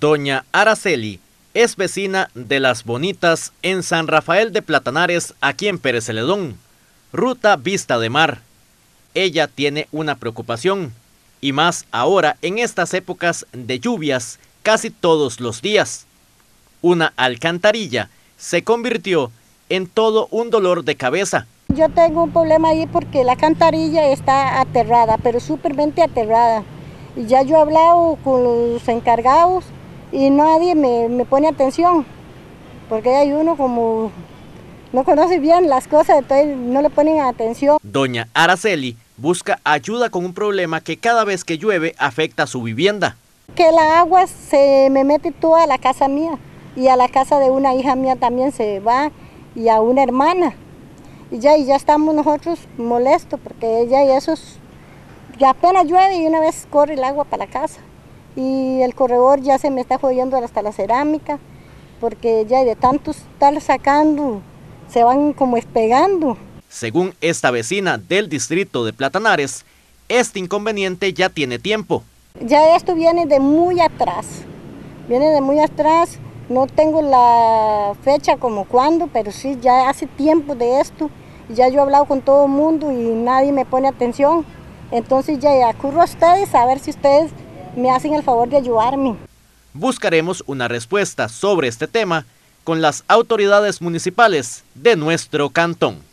Doña Araceli es vecina de Las Bonitas en San Rafael de Platanares, aquí en Pérez Celedón, ruta Vista de Mar. Ella tiene una preocupación, y más ahora en estas épocas de lluvias casi todos los días. Una alcantarilla se convirtió en todo un dolor de cabeza. Yo tengo un problema ahí porque la alcantarilla está aterrada, pero súpermente aterrada. Y ya yo he hablado con los encargados y nadie me, pone atención, porque hay uno como no conoce bien las cosas, entonces no le ponen atención. Doña Araceli busca ayuda con un problema que cada vez que llueve afecta a su vivienda. Que la agua se me mete toda a la casa mía y a la casa de una hija mía también se va y a una hermana. Y ya, y ya estamos nosotros molestos porque ella y esos, ya apenas llueve y una vez corre el agua para la casa y el corredor ya se me está jodiendo hasta la cerámica, porque ya de tanto estar sacando, se van como espegando. Según esta vecina del distrito de Platanares, este inconveniente ya tiene tiempo. Ya esto viene de muy atrás, viene de muy atrás, no tengo la fecha como cuándo, pero sí, ya hace tiempo de esto, ya yo he hablado con todo el mundo y nadie me pone atención. Entonces ya acurro a ustedes a ver si ustedes me hacen el favor de ayudarme. Buscaremos una respuesta sobre este tema con las autoridades municipales de nuestro cantón.